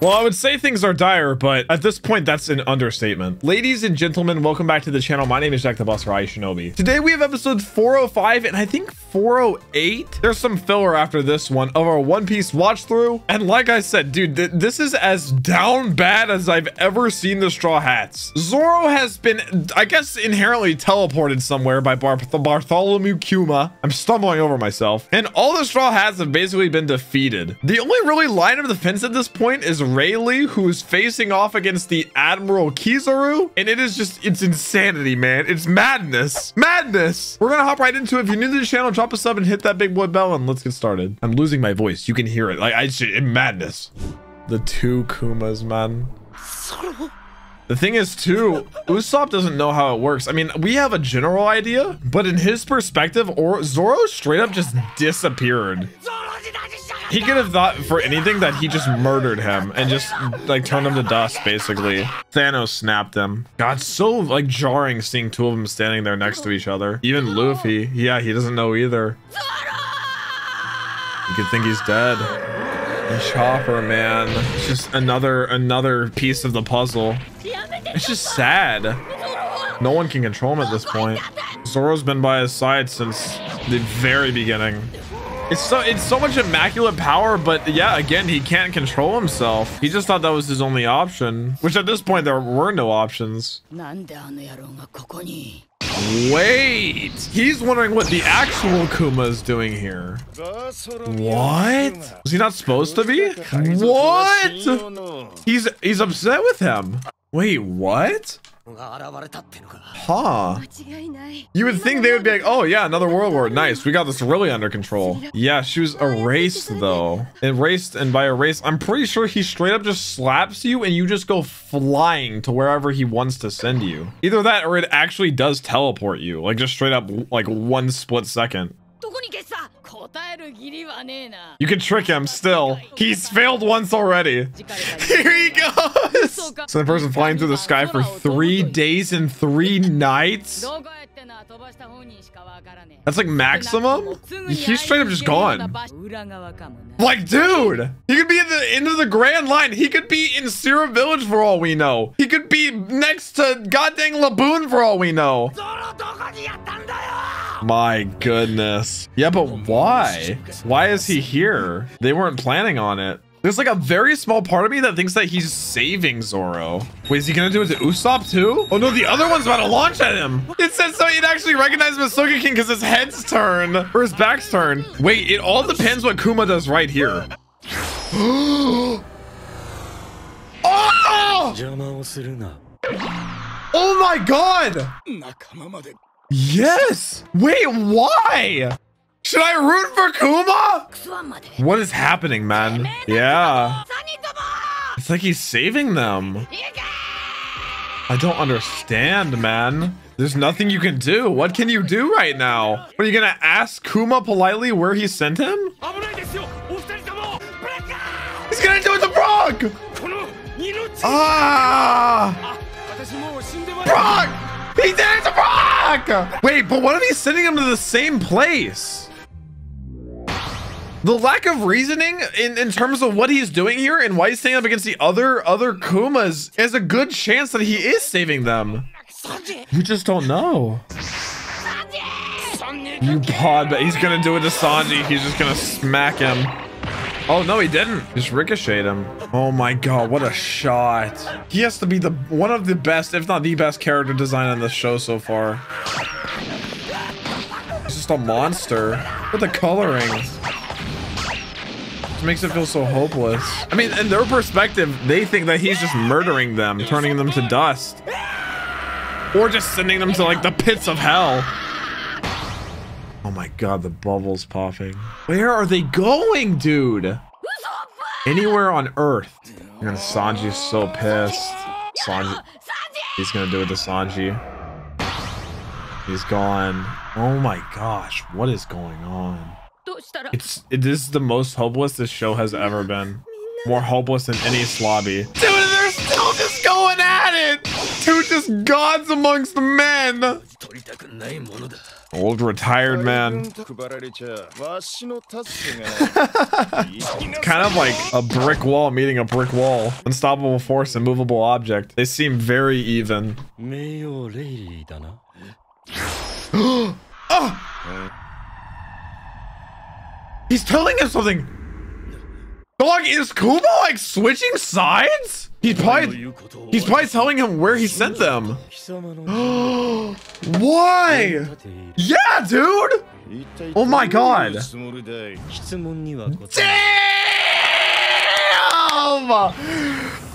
Well, I would say things are dire, but at this point, that's an understatement. Ladies and gentlemen, welcome back to the channel. My name is Jack the Buster iShinobi. Today we have episode 405 and I think 408. There's some filler after this one of our One Piece watch through. And like I said, dude, th this is as down bad as I've ever seen the Straw Hats. Zoro has been, I guess, inherently teleported somewhere by Bar Bartholomew Kuma. I'm stumbling over myself. And all the Straw Hats have basically been defeated. The only really line of defense at this point is Rayleigh, who's facing off against the Admiral Kizaru. And it is just, it's insanity, man. It's madness. Madness. We're gonna hop right into it. If you're new to the channel, drop a sub and hit that big boy bell and let's get started. I'm losing my voice. You can hear it. Like, I just, madness. The two Kumas, man. The thing is, too, Usopp doesn't know how it works. I mean, we have a general idea, but in his perspective, or Zoro straight up just disappeared. He could have thought for anything that he just murdered him and just like turned him to dust, basically. Thanos snapped him. God, so like jarring seeing two of them standing there next to each other. Even Luffy, yeah, he doesn't know either. You could think he's dead. Chopper, man, it's just another another piece of the puzzle. It's just sad. No one can control him at this point. Zoro's been by his side since the very beginning. It's so it's so much immaculate power, but yeah, again, he can't control himself. He just thought that was his only option, which at this point there were no options. Wait, he's wondering what the actual Kuma is doing here. What? Is he not supposed to be? What? He's he's upset with him. Wait, what? Huh. You would think they would be like, oh yeah, another world war. Nice. We got this really under control. Yeah, she was erased though. Erased, and by erased, I'm pretty sure he straight up just slaps you and you just go flying to wherever he wants to send you. Either that or it actually does teleport you. Like just straight up like one split second. You can trick him still. He's failed once already. Here he goes. So the person flying through the sky for three days and three nights. That's like maximum? He's straight up just gone. Like, dude, he could be at the end of the Grand Line. He could be in Syrup Village for all we know. He could be next to goddamn Laboon for all we know. My goodness. Yeah, but why? Why is he here? They weren't planning on it. There's like a very small part of me that thinks that he's saving Zoro. Wait, is he gonna do it to Usopp too? Oh no, the other one's about to launch at him. It says so he'd actually recognize him as Sogeking because his head's turn or his back's turn. Wait, it all depends what Kuma does right here. oh! oh my god! Yes! Wait, why? Should I root for Kuma? What is happening, man? Yeah. It's like he's saving them. I don't understand, man. There's nothing you can do. What can you do right now? Are you gonna ask Kuma politely where he sent him? He's gonna do it to Brook! Ah! Brook! He did it to Brook! Wait, but what if he's sending him to the same place? The lack of reasoning in, in terms of what he's doing here and why he's standing up against the other other Kumas is a good chance that he is saving them. You just don't know. You pod, but he's gonna do it to Sanji. He's just gonna smack him. Oh no, he didn't. Just ricocheted him. Oh my god, what a shot. He has to be the one of the best, if not the best character design on the show so far. He's just a monster. With the coloring makes it feel so hopeless. I mean, in their perspective, they think that he's just murdering them, turning them to dust. Or just sending them to like the pits of hell. Oh my god, the bubbles popping. Where are they going, dude? Anywhere on Earth. And Sanji's so pissed. Sanji. He's gonna do it to Sanji. He's gone. Oh my gosh, what is going on? It's it is the most hopeless this show has ever been. More hopeless than Enies Lobby. Dude, they're still just going at it! Dude, just gods amongst men! Old retired man. kind of like a brick wall meeting a brick wall. Unstoppable force and movable object. They seem very even. oh! He's telling him something. Dog, is Kuma like switching sides? He's probably he's probably telling him where he sent them. Why? Yeah, dude. Oh my god. Damn!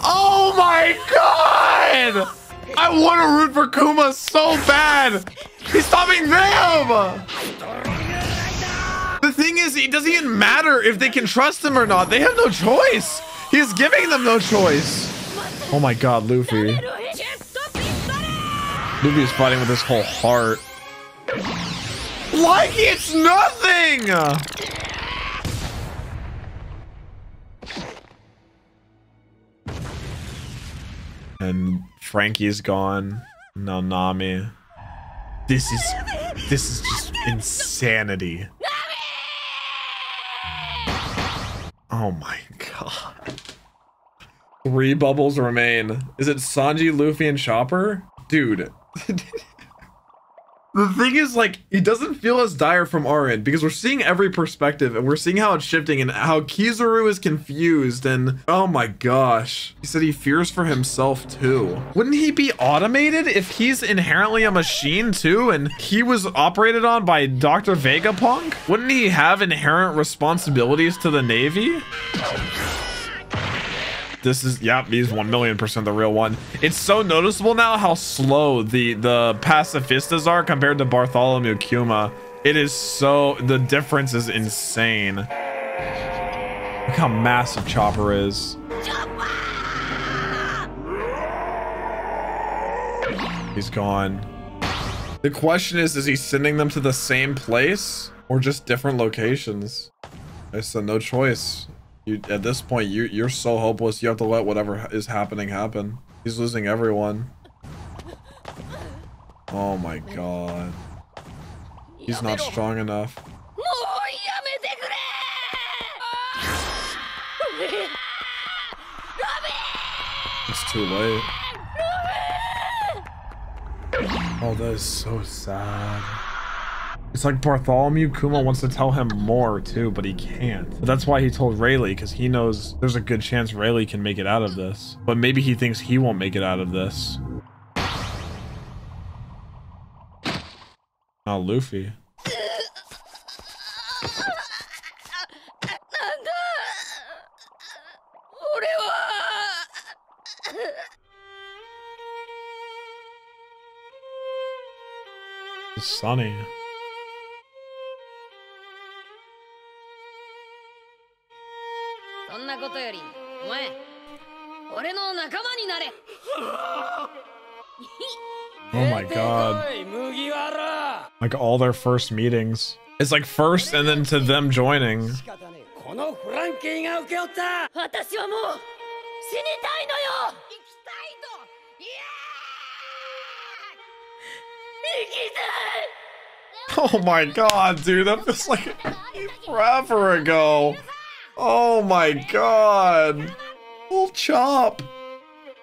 Oh my god! I want to root for Kuma so bad. He's stopping them. Thing is, it doesn't even matter if they can trust him or not. They have no choice. He's giving them no choice. Oh my god, Luffy. Luffy is fighting with his whole heart. Like it's nothing! And Franky's gone. No Nami. This is this is just insanity. Oh my god. Three bubbles remain. Is it Sanji, Luffy, and Chopper? Dude. the thing is, like, it doesn't feel as dire from our end because we're seeing every perspective and we're seeing how it's shifting and how Kizaru is confused and oh my gosh. He said he fears for himself too. Wouldn't he be automated if he's inherently a machine too and he was operated on by Dr. Vegapunk? Wouldn't he have inherent responsibilities to the Navy? This is yep, he's one million percent the real one. It's so noticeable now how slow the the pacifistas are compared to Bartholomew Kuma. It is so the difference is insane. Look how massive Chopper is. He's gone. The question is, is he sending them to the same place or just different locations? I said no choice. You at this point, you you're so hopeless. You have to let whatever is happening happen. He's losing everyone. Oh my god. He's not strong enough. It's too late. Oh, that is so sad. It's like Bartholomew Kuma wants to tell him more too, but he can't. But that's why he told Rayleigh, because he knows there's a good chance Rayleigh can make it out of this. But maybe he thinks he won't make it out of this. Oh, Luffy. Sonny. sunny. なれ Oh my god. Like all their first meetings. It's like first and then to them joining. Oh my god, dude, that feels like forever ago. Oh my god. Little chop.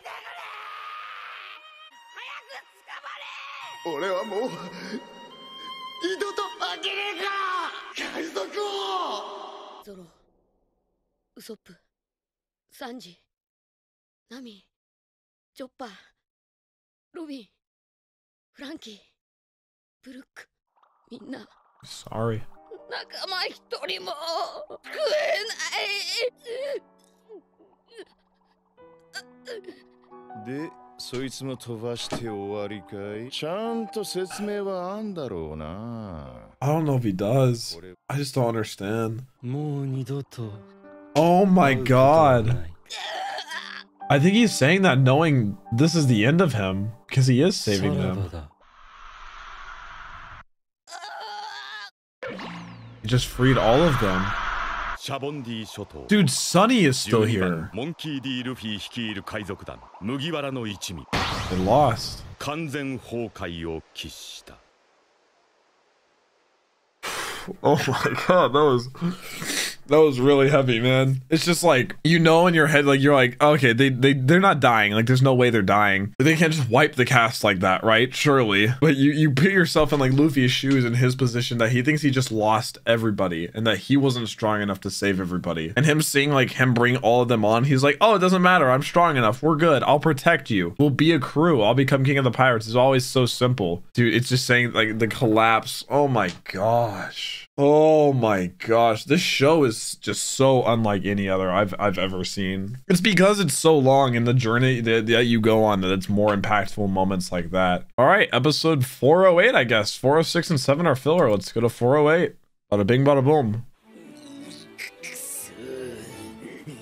くれ早く捕まれ。俺はもう二度と負けねえから。海賊王ゾロウソップ。サンジ。ナミ。チョッパー。ロビン。フランキー。ブルック。みんな。Sorry. 仲間一人も食えないで そいつも飛ばして終わりかいちゃんと説明はあんだろうな I don't know if he does. I just don't understand. もう二度と Oh my 会うことは god. ない I think he's saying that knowing this is the end of him because he is さ saving らば them. だ He just freed all of them. シャボンディ諸島 Dude, Sunny is still 12 here. 番モンキー・ディ・ルフィ率いる海賊団麦わらの一味 They lost. 完全崩壊を喫した Oh my god, that was that was really heavy, man. It's just like you know in your head, like you're like, okay, they they they're not dying. Like there's no way they're dying. They can't just wipe the cast like that, right? Surely. But you you put yourself in like Luffy's shoes in his position that he thinks he just lost everybody and that he wasn't strong enough to save everybody. And him seeing like him bring all of them on, he's like, oh, it doesn't matter. I'm strong enough. We're good. I'll protect you. We'll be a crew. I'll become king of the pirates. It's always so simple, dude. It's just saying like the collapse. Oh my gosh. Oh my gosh, this show is just so unlike any other I've I've ever seen. It's because it's so long and the journey that, that you go on that it's more impactful moments like that. All right, episode 408, I guess. 406 and 7 are filler. Let's go to 408. Bada bing, bada boom.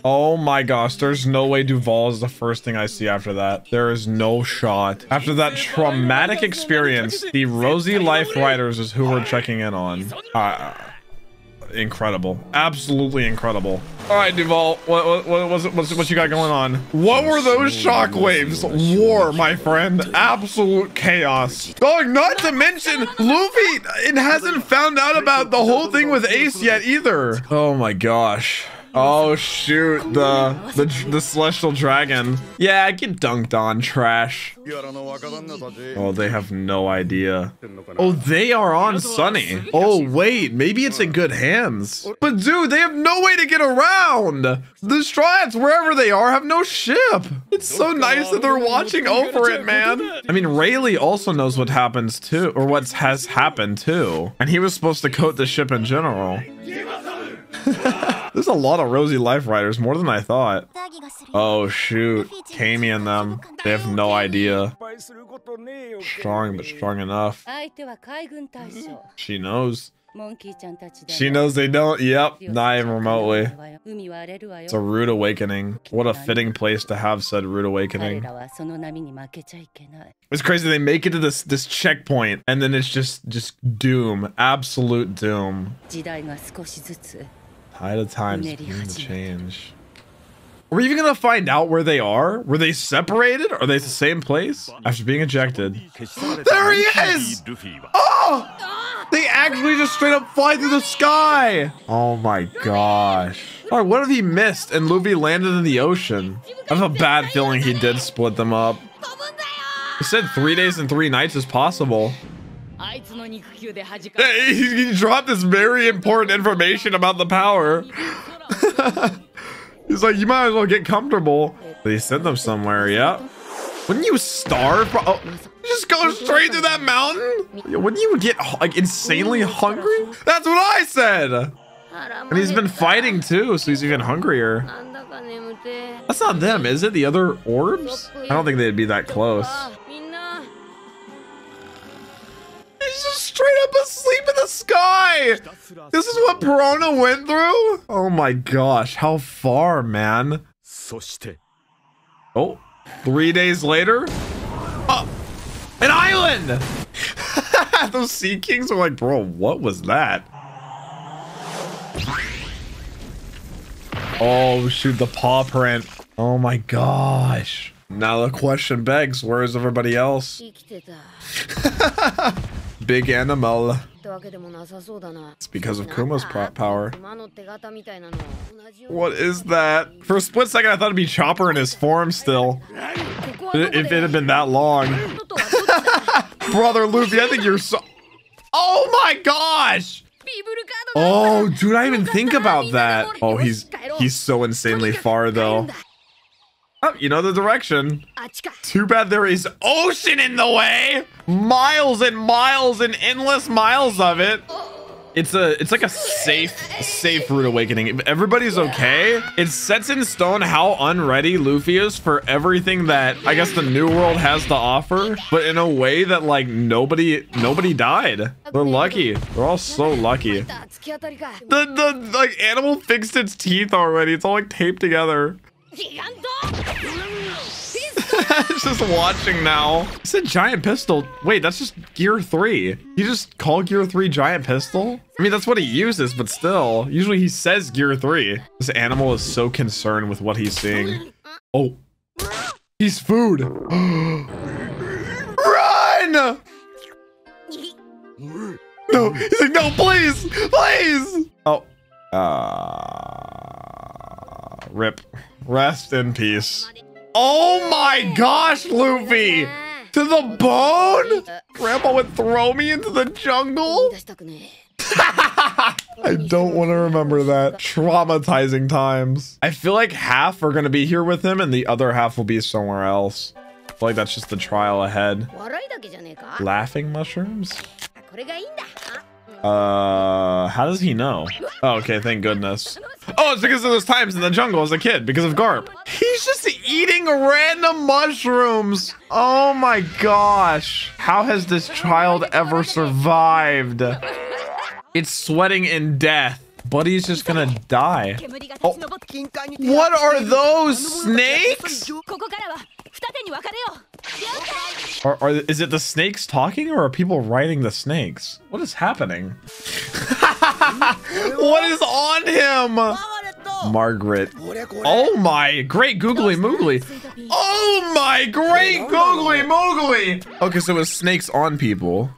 Oh my gosh, there's no way Duval is the first thing I see after that. There is no shot. After that traumatic experience, the Rosy Life Riders is who we're checking in on. Uh, incredible. Absolutely incredible. All right, Duval, what, what, what, what's, what's, what you got going on? What were those shockwaves? War, my friend. Absolute chaos. Oh, not to mention, Luffy it hasn't found out about the whole thing with Ace yet either. Oh my gosh. Oh shoot, the the the celestial dragon. Yeah, I get dunked on, trash. Oh, they have no idea. Oh, they are on Sunny. Oh wait, maybe it's in good hands. But dude, they have no way to get around. The strats. wherever they are, have no ship. It's so nice that they're watching over it, man. I mean, Rayleigh also knows what happens too, or what has happened too. And he was supposed to coat the ship in general. There's a lot of rosy life riders, more than I thought. Oh, oh shoot, Camie and them, they have no idea. Strong, but strong enough. She knows. She knows they don't. Yep, not even remotely. It's a rude awakening. What a fitting place to have said rude awakening. It's crazy. They make it to this this checkpoint, and then it's just just doom, absolute doom. Tide of times change. Are we even gonna find out where they are? Were they separated? Are they the same place? After being ejected. there he is! Oh! They actually just straight up fly through the sky! Oh my gosh. Alright, what if he missed and Luffy landed in the ocean? I have a bad feeling he did split them up. He said three days and three nights is possible. Hey, he, dropped this very important information about the power. He's like, you might as well get comfortable. They sent them somewhere, yeah. Wouldn't you starve? Oh, just go straight to that mountain? Wouldn't you get like insanely hungry? That's what I said. And he's been fighting too, so he's even hungrier. That's not them, is it? The other orbs? I don't think they'd be that close. straight up asleep in the sky. This is what Perona went through? Oh my gosh, how far, man. Oh, three days later? Uh, an island! Those Sea Kings are like, bro, what was that? Oh, shoot, the paw print. Oh my gosh. Now the question begs, where is everybody else? Big animal. It's because of Kuma's prop power. What is that? For a split second, I thought it'd be Chopper in his form still. If it had been that long. Brother Luffy, I think you're so... Oh my gosh! Oh, dude, I even think about that. Oh, he's he's so insanely far, though. Oh, you know the direction. Too bad there is ocean in the way. Miles and miles and endless miles of it. It's a, it's like a safe, safe route awakening. If everybody's okay, it sets in stone how unready Luffy is for everything that I guess the new world has to offer, but in a way that like nobody, nobody died. They're lucky. They're all so lucky. The, the like animal fixed its teeth already. It's all like taped together. just watching now. It's a giant pistol. Wait, that's just gear three. You just call gear three giant pistol? I mean, that's what he uses, but still. Usually he says gear three. This animal is so concerned with what he's seeing. Oh, he's food. Run! No, he's like, no, please, please. Oh, uh... Rip. Rest in peace. Oh my gosh, Luffy! To the bone? Grandpa would throw me into the jungle? I don't want to remember that. Traumatizing times. I feel like half are going to be here with him and the other half will be somewhere else. I feel like that's just the trial ahead. Laughing mushrooms? Uh, how does he know? Oh, okay, thank goodness. Oh, it's because of those times in the jungle as a kid, because of Garp. He's just eating random mushrooms. Oh my gosh. How has this child ever survived? It's sweating in death. Buddy's just gonna die. Oh. What are those, snakes? Are, are, is it the snakes talking or are people riding the snakes? What is happening? what is on him? Margaret. Oh my great googly moogly. Oh my great googly moogly. Okay, so it's snakes on people.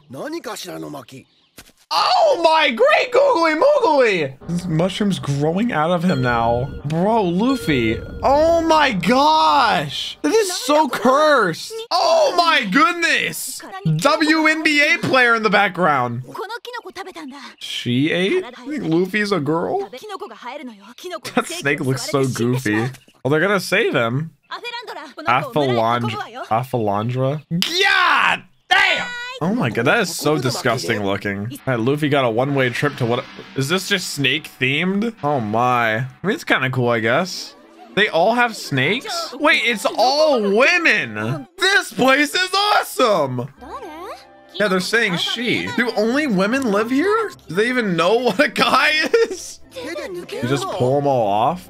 Oh my great googly moogly! This mushroom's growing out of him now. Bro, Luffy. Oh my gosh! This is so cursed! Oh my goodness! WNBA player in the background. She ate? I think Luffy's a girl? That snake looks so goofy. Well, they're gonna save him. Aphelandra. Aphelandra? God damn! Oh my god, that is so disgusting looking. Alright, Luffy got a one-way trip to what? Is this just snake themed? Oh my. I mean, it's kind of cool, I guess. They all have snakes? Wait, it's all women! This place is awesome! Yeah, they're saying she. Do only women live here? Do they even know what a guy is? You just pull them all off?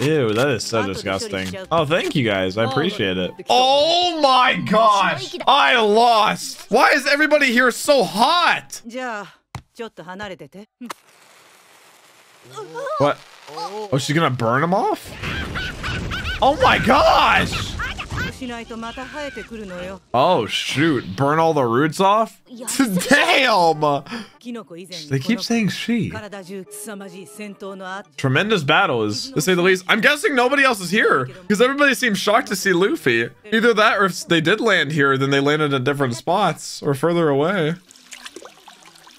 Ew, that is so disgusting. Oh, thank you guys. I appreciate it. Oh my gosh! I lost! Why is everybody here so hot? What? Oh, she's gonna burn them off? Oh my gosh! Oh shoot, burn all the roots off? Damn! They keep saying she. Tremendous battle is, to say the least. I'm guessing nobody else is here because everybody seems shocked to see Luffy. Either that or if they did land here, then they landed in different spots or further away.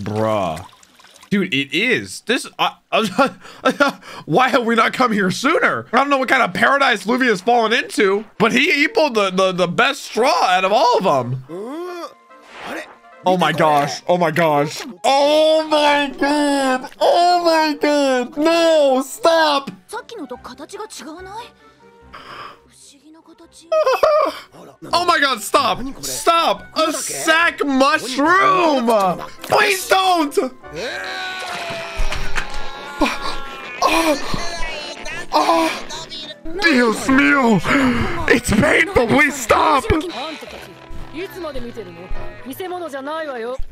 Bruh. Dude, it is. This. I why have we not come here sooner? I don't know what kind of paradise Luffy has fallen into, but he, he pulled the, the, the best straw out of all of them. Oh my gosh. Oh my gosh. Oh my god. Oh my god. No, stop. oh my god, stop! Stop! A sack mushroom! Please don't! Oh! Oh! Dios mio! It's painful, please stop!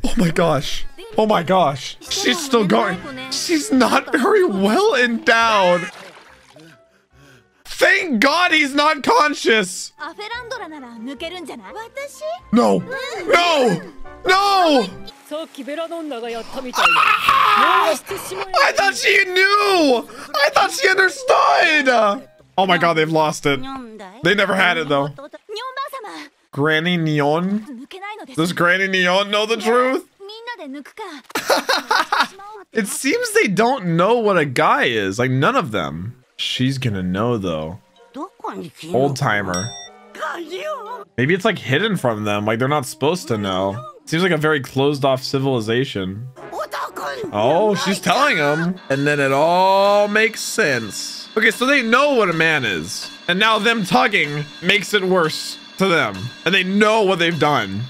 Oh my gosh. Oh my gosh. She's still going. She's not very well endowed. Thank God he's not conscious. No. No. No. I thought she knew. I thought she understood. Oh my God, they've lost it. They never had it though. Granny Nyon? Does Granny Nyon know the truth? it seems they don't know what a guy is. Like, none of them. She's gonna know though. Old timer. Maybe it's like hidden from them, like they're not supposed to know. Seems like a very closed off civilization. Oh, she's telling him. And then it all makes sense. Okay, so they know what a man is. And now them tugging makes it worse to them. And they know what they've done.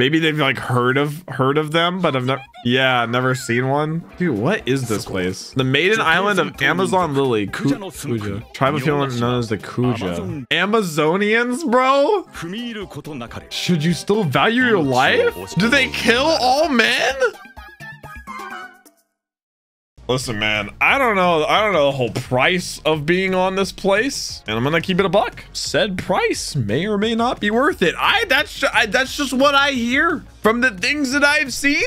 Maybe they've like heard of heard of them, but I've never yeah, never seen one. Dude, what is this place? The maiden island of Amazon Lily, Ku Kuja. Tribe of people known as the Kuja. Amazonians, bro? Should you still value your life? Do they kill all men? Listen, man, I don't know. I don't know the whole price of being on this place, and I'm gonna keep it a buck. Said price may or may not be worth it. I that's I, that's just what I hear from the things that I've seen.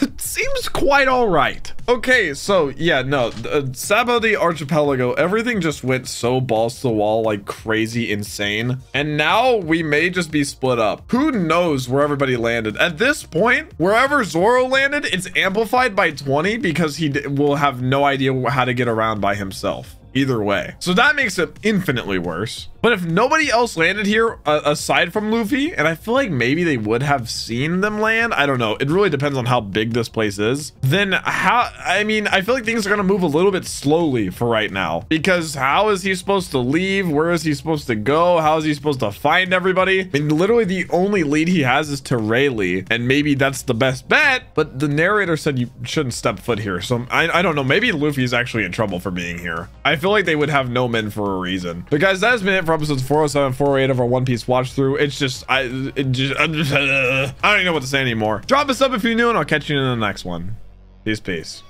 Seems quite all right. Okay, so yeah, no, uh, the Archipelago, everything just went so balls to the wall, like crazy insane. And now we may just be split up. Who knows where everybody landed? At this point, wherever Zoro landed, it's amplified by 20 because he will have no idea how to get around by himself either way. So that makes it infinitely worse. But if nobody else landed here uh, aside from Luffy, and I feel like maybe they would have seen them land, I don't know. It really depends on how big this place is. Then how, I mean, I feel like things are going to move a little bit slowly for right now because how is he supposed to leave? Where is he supposed to go? How is he supposed to find everybody? I mean, literally the only lead he has is to Rayleigh, and maybe that's the best bet, but the narrator said you shouldn't step foot here. So I, I don't know. Maybe Luffy's actually in trouble for being here. I feel like they would have no men for a reason. But guys, that has been it for episodes 407, 408 of our One Piece watch through. It's just, I, it just, I don't even know what to say anymore. Drop us up if you're new, and I'll catch you in the next one. Peace, peace.